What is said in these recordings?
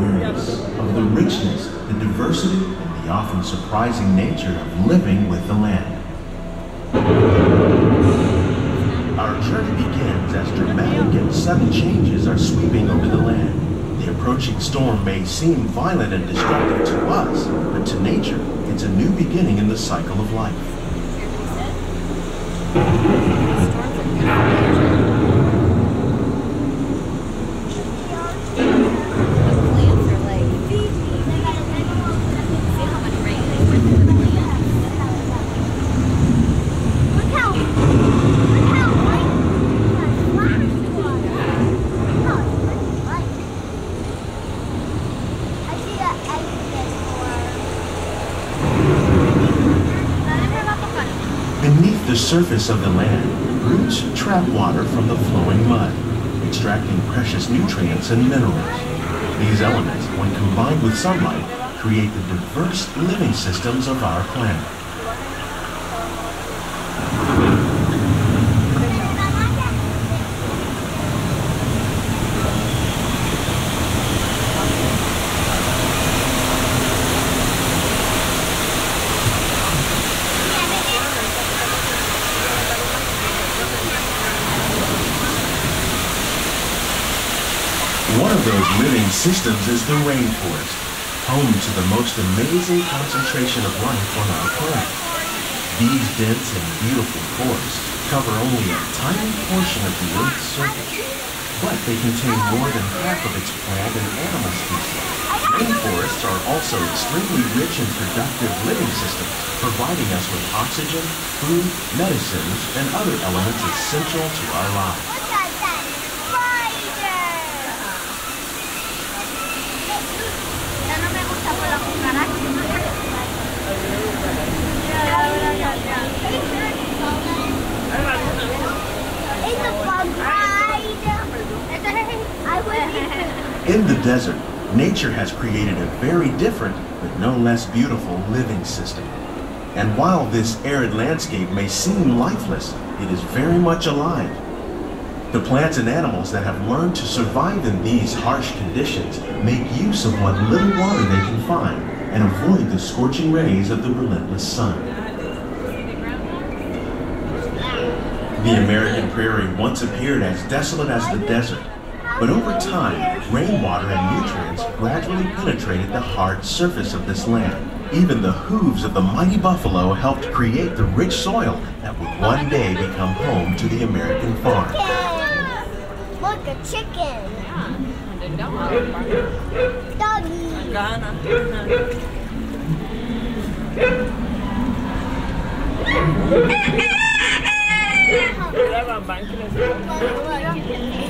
awareness of the richness, the diversity, and the often surprising nature of living with the land. Our journey begins as dramatic and sudden changes are sweeping over the land. The approaching storm may seem violent and destructive to us, but to nature, it's a new beginning in the cycle of life. The surface of the land, roots trap water from the flowing mud, extracting precious nutrients and minerals. These elements, when combined with sunlight, create the diverse living systems of our planet. One of those living systems is the rainforest, home to the most amazing concentration of life on our planet. These dense and beautiful forests cover only a tiny portion of the Earth's surface, but they contain more than half of its plant and animal species. Rainforests are also extremely rich and productive living systems, providing us with oxygen, food, medicines, and other elements essential to our lives. Look at that spider! Ya no me gusta por la cucaracha. It's a fun ride. I would be In the desert, nature has created a very different, but no less beautiful living system. And while this arid landscape may seem lifeless, it is very much alive. The plants and animals that have learned to survive in these harsh conditions make use of what little water they can find and avoid the scorching rays of the relentless sun. The American prairie once appeared as desolate as the desert, but over time, rainwater and nutrients gradually penetrated the hard surface of this land. Even the hooves of the mighty buffalo helped create the rich soil that would one day become home to the American farm. chicken. Look, a chicken. Doggy.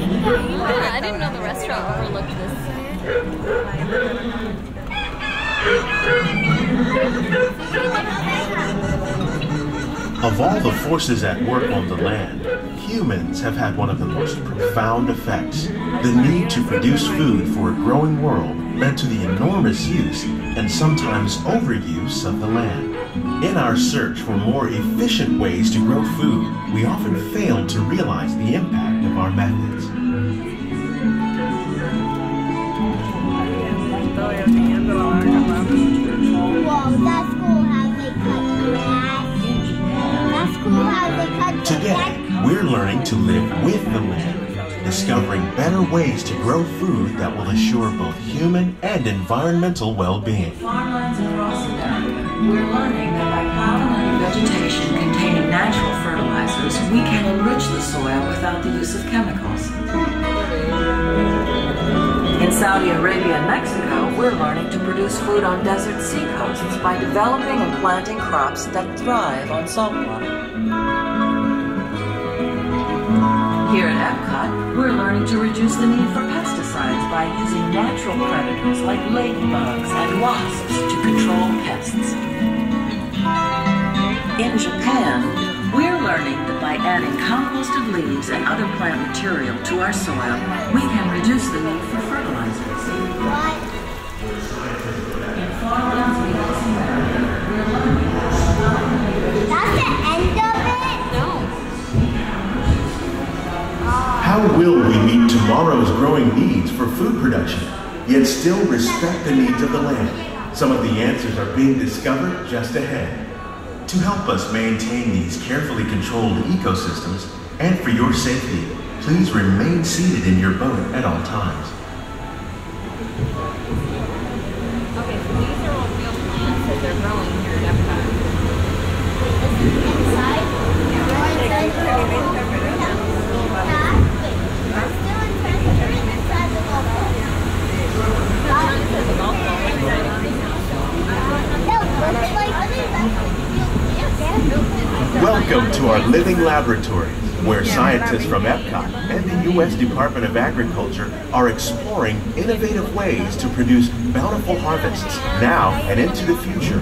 I didn't know the restaurant overlooked this. Of all the forces at work on the land, humans have had one of the most profound effects. The need to produce food for a growing world led to the enormous use and sometimes overuse of the land. In our search for more efficient ways to grow food, we often fail to realize the impact of our methods. To live with the land, discovering better ways to grow food that will assure both human and environmental well-being. farmlands across America, we're learning that by plowing vegetation containing natural fertilizers, we can enrich the soil without the use of chemicals. In Saudi Arabia and Mexico, we're learning to produce food on desert seacoasts by developing and planting crops that thrive on salt water. Here at Epcot, we're learning to reduce the need for pesticides by using natural predators like ladybugs and wasps to control pests. In Japan, we're learning that by adding composted leaves and other plant material to our soil, we can reduce the need for fertilizers. In How will we meet tomorrow's growing needs for food production, yet still respect the needs of the land? Some of the answers are being discovered just ahead. To help us maintain these carefully controlled ecosystems and for your safety, please remain seated in your boat at all times. Okay, so these are all real plants that they're growing here at Epcot. Inside? Still inside the inside the golf ball. It says a golf ball right there. No, was it like Welcome to our living laboratories, where scientists from Epcot and the U.S. Department of Agriculture are exploring innovative ways to produce bountiful harvests now and into the future.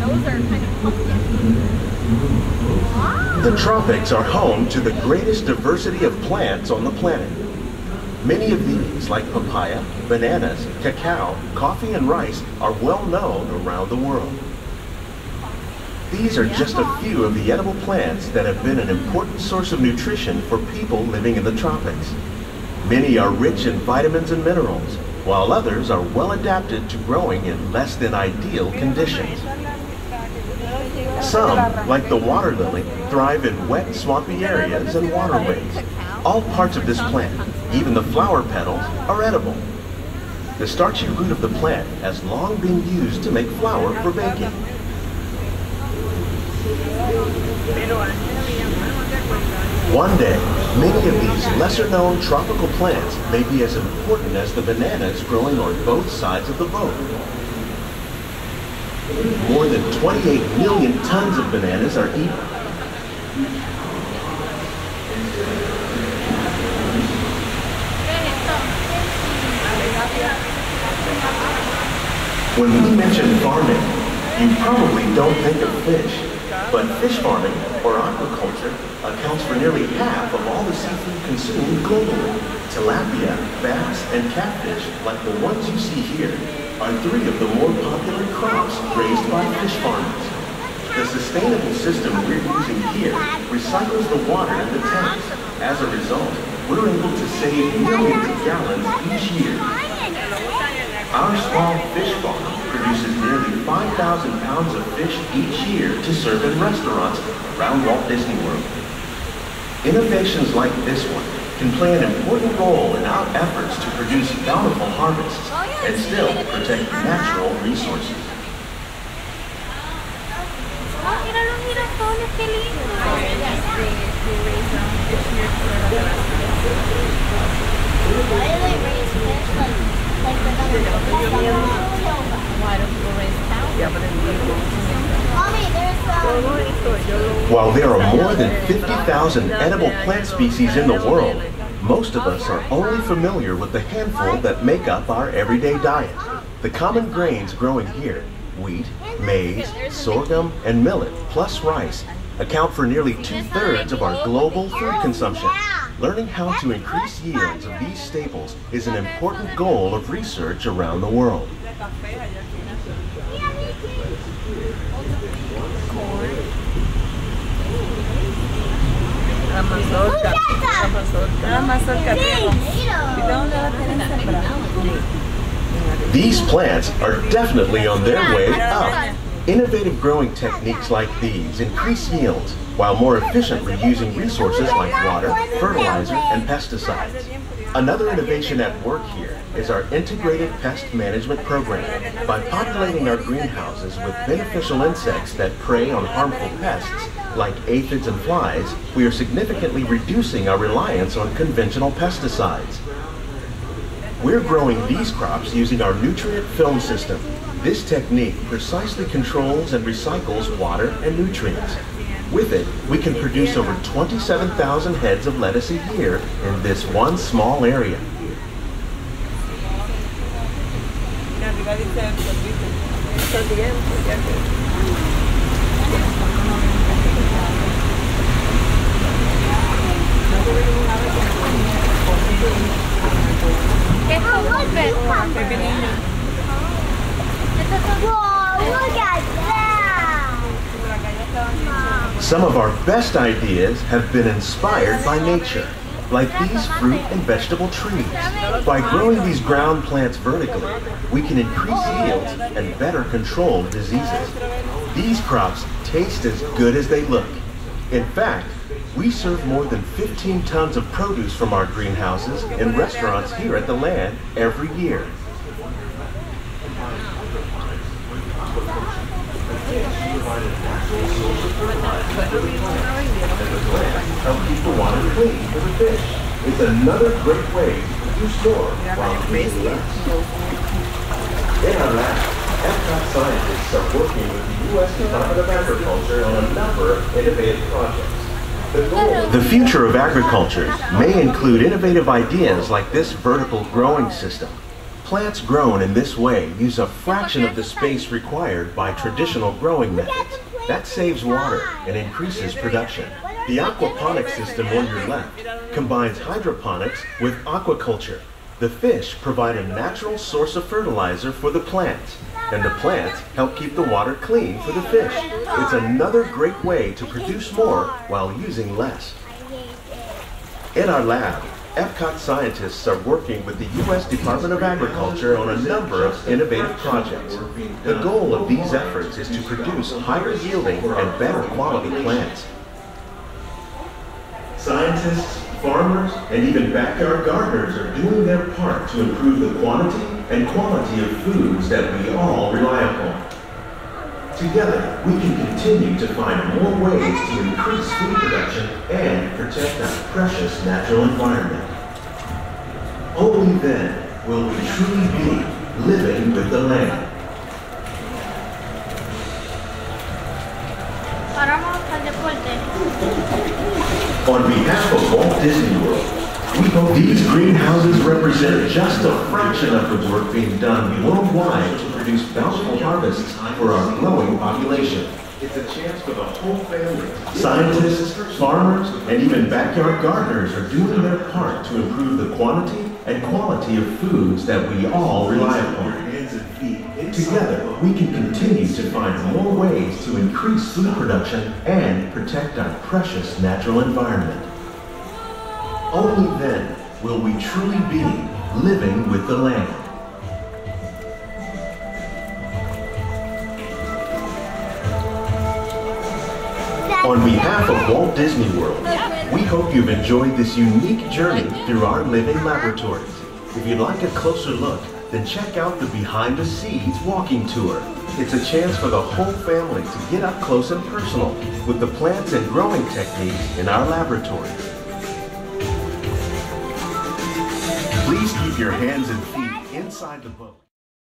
Those are kind of pumpkins. The tropics are home to the greatest diversity of plants on the planet. Many of these, like papaya, bananas, cacao, coffee, and rice, are well known around the world. These are just a few of the edible plants that have been an important source of nutrition for people living in the tropics. Many are rich in vitamins and minerals, while others are well adapted to growing in less than ideal conditions. Some, like the water lily, thrive in wet, swampy areas and waterways. All parts of this plant, even the flower petals, are edible. The starchy root of the plant has long been used to make flour for baking. One day, many of these lesser-known tropical plants may be as important as the bananas growing on both sides of the boat. More than 28 million tons of bananas are eaten. When we mention farming, you probably don't think of fish. But fish farming, or aquaculture, accounts for nearly half of all the seafood consumed globally. Tilapia, bass, and catfish, like the ones you see here, are three of the more popular crops raised by fish farmers. The sustainable system we're using here recycles the water in the tanks. As a result, we're able to save millions of gallons each year. Our small fish farm produces nearly 5,000 pounds of fish each year to serve in restaurants around Walt Disney World. Innovations like this one can play an important role in our efforts to produce bountiful harvests and still protect natural resources. Oh, While there are more than 50,000 edible plant species in the world, most of us are only familiar with the handful that make up our everyday diet. The common grains growing here, wheat, maize, sorghum, and millet, plus rice, account for nearly two-thirds of our global food consumption. Learning how to increase yields of these staples is an important goal of research around the world. Look at them. Tomatoes. These plants are definitely on their way up. Innovative growing techniques like these increase yields while more efficiently using resources like water, fertilizer, and pesticides. Another innovation at work here is our integrated pest management program. By populating our greenhouses with beneficial insects that prey on harmful pests, like aphids and flies, we are significantly reducing our reliance on conventional pesticides. We're growing these crops using our nutrient film system. This technique precisely controls and recycles water and nutrients. With it, we can produce over 27,000 heads of lettuce a year in this one small area. Some of our best ideas have been inspired by nature. like these fruit and vegetable trees. By growing these ground plants vertically, we can increase yields and better control diseases. These crops taste as good as they look. In fact, we serve more than 15 tons of produce from our greenhouses in restaurants here at the land every year. Help keep the water clean for the fish. It's another great way to more while using less. In our lab, Epcot scientists are working with the U.S. Department of Agriculture on a number of innovative projects. The future of agriculture may include innovative ideas like this vertical growing system. Plants grown in this way use a fraction of the space required by traditional growing methods. That saves water and increases production. The aquaponic system on your left combines hydroponics with aquaculture. The fish provide a natural source of fertilizer for the plants, and the plants help keep the water clean for the fish. It's another great way to produce more while using less. In our lab, Epcot scientists are working with the U.S. Department of Agriculture on a number of innovative projects. The goal of these efforts is to produce higher yielding and better quality plants. Scientists, farmers, and even backyard gardeners are doing their part to improve the quantity and quality of foods that we all rely upon. Together, we can continue to find more ways to increase food production and protect our precious natural environment. Only then will we truly be living with the land. On behalf of Walt Disney World, we hope these greenhouses represent just a fraction of the work being done worldwide produce bountiful harvests for our growing population. It's a chance for the whole family. Scientists, farmers, and even backyard gardeners are doing their part to improve the quantity and quality of foods that we all rely upon. Together, we can continue to find more ways to increase food production and protect our precious natural environment. Only then will we truly be living with the land. On behalf of Walt Disney World, we hope you've enjoyed this unique journey through our living laboratories. If you'd like a closer look, then check out the Behind the Scenes walking tour. It's a chance for the whole family to get up close and personal with the plants and growing techniques in our laboratories. Please keep your hands and feet inside the boat.